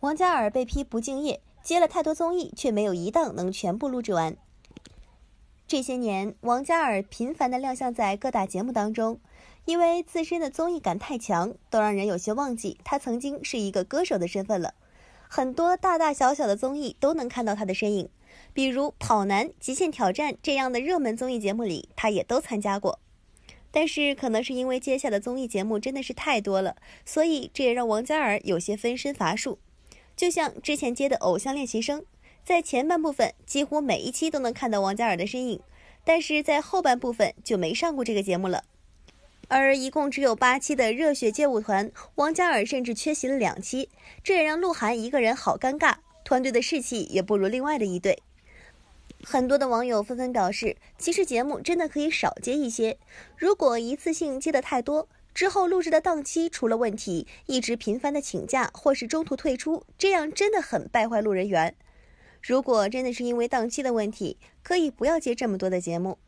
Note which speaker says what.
Speaker 1: 王嘉尔被批不敬业，接了太多综艺，却没有一档能全部录制完。这些年，王嘉尔频繁的亮相在各大节目当中，因为自身的综艺感太强，都让人有些忘记他曾经是一个歌手的身份了。很多大大小小的综艺都能看到他的身影，比如《跑男》《极限挑战》这样的热门综艺节目里，他也都参加过。但是，可能是因为接下的综艺节目真的是太多了，所以这也让王嘉尔有些分身乏术。就像之前接的《偶像练习生》，在前半部分几乎每一期都能看到王嘉尔的身影，但是在后半部分就没上过这个节目了。而一共只有八期的《热血街舞团》，王嘉尔甚至缺席了两期，这也让鹿晗一个人好尴尬，团队的士气也不如另外的一对。很多的网友纷纷表示，其实节目真的可以少接一些，如果一次性接的太多，之后录制的档期出了问题，一直频繁的请假或是中途退出，这样真的很败坏路人缘。如果真的是因为档期的问题，可以不要接这么多的节目。